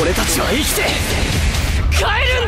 俺たちは生きて帰るんだ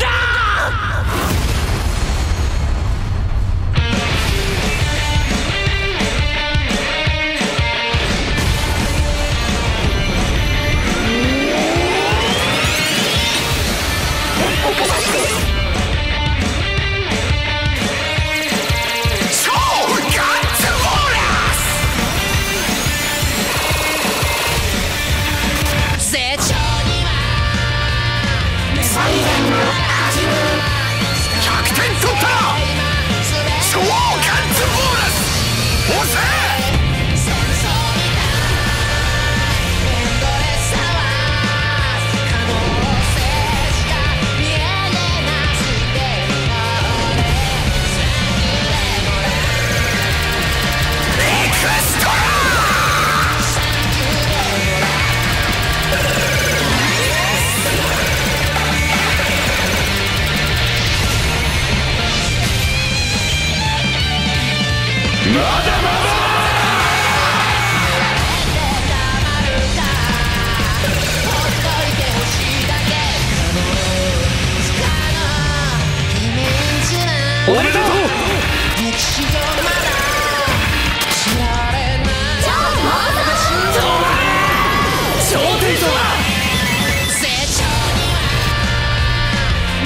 おめでとう。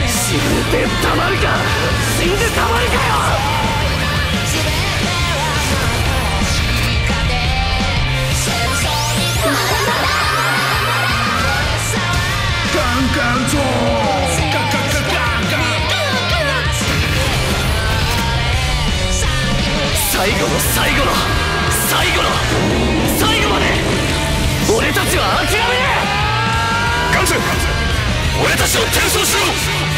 死んでたまるか死んでたまるかよ最後の最後の最後の最後まで俺たちは諦めねえ。ガンゼ俺たちを転送しろ。